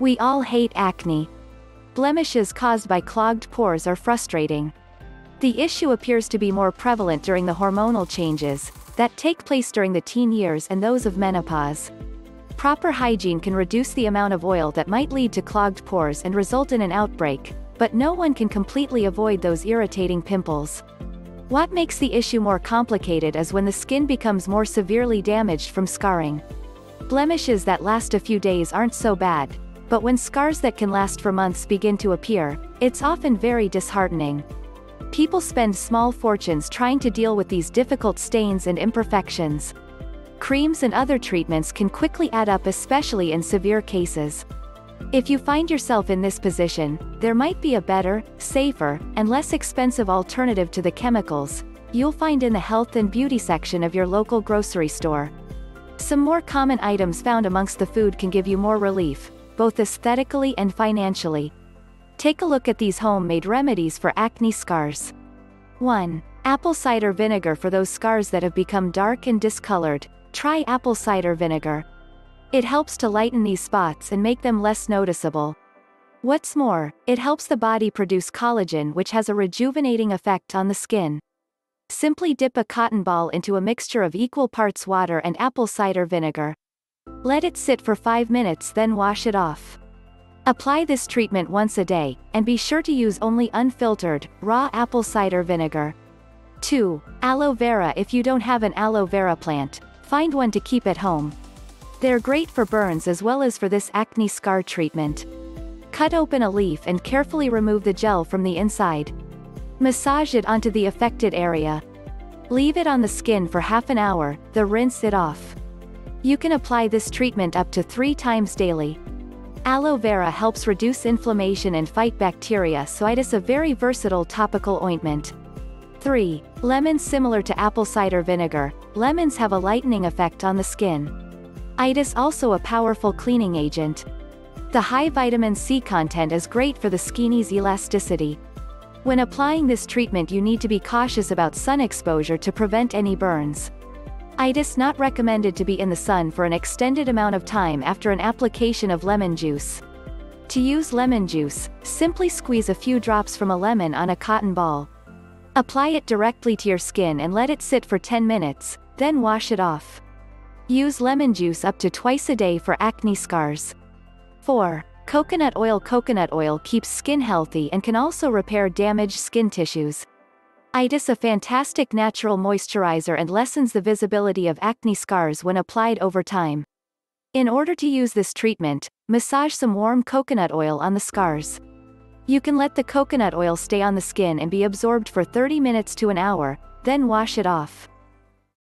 We all hate acne. Blemishes caused by clogged pores are frustrating. The issue appears to be more prevalent during the hormonal changes that take place during the teen years and those of menopause. Proper hygiene can reduce the amount of oil that might lead to clogged pores and result in an outbreak, but no one can completely avoid those irritating pimples. What makes the issue more complicated is when the skin becomes more severely damaged from scarring. Blemishes that last a few days aren't so bad, but when scars that can last for months begin to appear, it's often very disheartening. People spend small fortunes trying to deal with these difficult stains and imperfections. Creams and other treatments can quickly add up especially in severe cases. If you find yourself in this position, there might be a better, safer, and less expensive alternative to the chemicals, you'll find in the health and beauty section of your local grocery store. Some more common items found amongst the food can give you more relief, both aesthetically and financially. Take a look at these homemade remedies for acne scars. 1. Apple cider vinegar for those scars that have become dark and discolored. Try apple cider vinegar. It helps to lighten these spots and make them less noticeable. What's more, it helps the body produce collagen which has a rejuvenating effect on the skin. Simply dip a cotton ball into a mixture of equal parts water and apple cider vinegar. Let it sit for 5 minutes then wash it off. Apply this treatment once a day, and be sure to use only unfiltered, raw apple cider vinegar. 2. Aloe vera If you don't have an aloe vera plant, find one to keep at home. They're great for burns as well as for this acne scar treatment. Cut open a leaf and carefully remove the gel from the inside. Massage it onto the affected area. Leave it on the skin for half an hour, then rinse it off. You can apply this treatment up to three times daily. Aloe vera helps reduce inflammation and fight bacteria so it is a very versatile topical ointment. 3. Lemons Similar to apple cider vinegar, lemons have a lightening effect on the skin. It is also a powerful cleaning agent. The high vitamin C content is great for the skin's elasticity. When applying this treatment you need to be cautious about sun exposure to prevent any burns. Itis not recommended to be in the sun for an extended amount of time after an application of lemon juice. To use lemon juice, simply squeeze a few drops from a lemon on a cotton ball. Apply it directly to your skin and let it sit for 10 minutes, then wash it off. Use lemon juice up to twice a day for acne scars. 4. Coconut oil Coconut oil keeps skin healthy and can also repair damaged skin tissues. It is a fantastic natural moisturizer and lessens the visibility of acne scars when applied over time. In order to use this treatment, massage some warm coconut oil on the scars. You can let the coconut oil stay on the skin and be absorbed for 30 minutes to an hour, then wash it off.